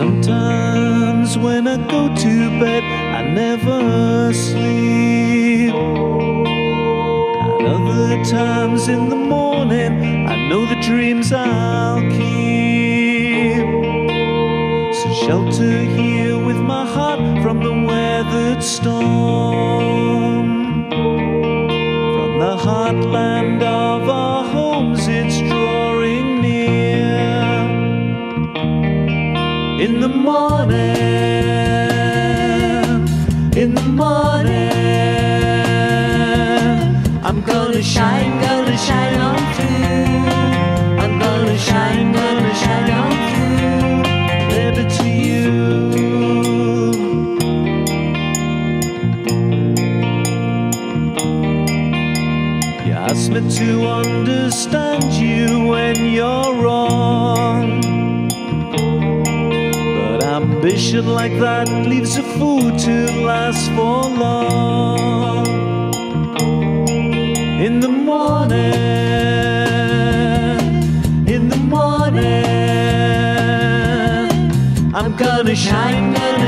I go to bed, I never sleep. At other times in the morning, I know the dreams I'll keep. So shelter here with my heart from the weathered storm. From the heartland of morning, in the morning, I'm gonna shine, gonna shine on through. I'm gonna shine, gonna shine on through. Baby, to you. You ask me to understand you when you're ambition like that leaves a fool to last for long. In the morning, in the morning, I'm gonna shine, gonna shine